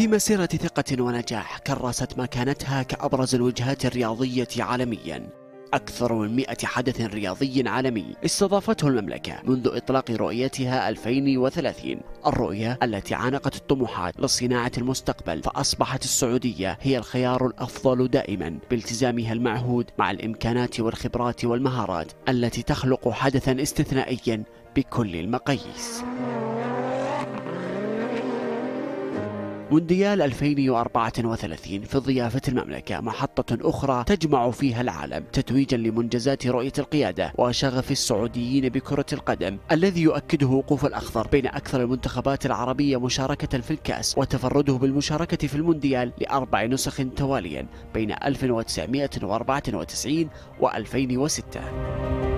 مسيرة ثقة ونجاح كرست مكانتها كأبرز الوجهات الرياضية عالميا. أكثر من 100 حدث رياضي عالمي استضافته المملكة منذ إطلاق رؤيتها 2030 الرؤية التي عانقت الطموحات لصناعة المستقبل فأصبحت السعودية هي الخيار الأفضل دائما بالتزامها المعهود مع الإمكانات والخبرات والمهارات التي تخلق حدثا استثنائيا بكل المقاييس. مونديال 2034 في ضيافة المملكة محطة أخرى تجمع فيها العالم تتويجا لمنجزات رؤية القيادة وشغف السعوديين بكرة القدم الذي يؤكده وقوف الأخضر بين أكثر المنتخبات العربية مشاركة في الكأس وتفرده بالمشاركة في المونديال لأربع نسخ تواليا بين 1994 و 2006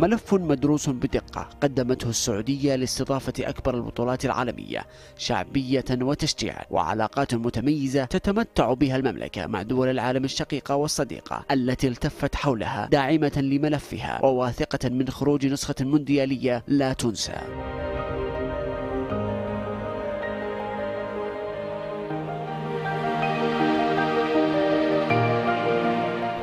ملف مدروس بدقة قدمته السعودية لاستضافة أكبر البطولات العالمية شعبية وتشجيعا وعلاقات متميزة تتمتع بها المملكة مع دول العالم الشقيقة والصديقة التي التفت حولها داعمة لملفها وواثقة من خروج نسخة مونديالية لا تنسى.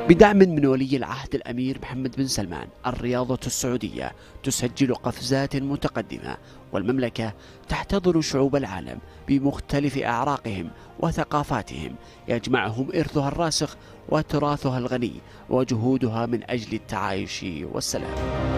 بدعم من ولي العهد الأمير محمد بن سلمان الرياضة السعودية تسجل قفزات متقدمة والمملكة تحتضن شعوب العالم بمختلف أعراقهم وثقافاتهم يجمعهم إرثها الراسخ وتراثها الغني وجهودها من أجل التعايش والسلام.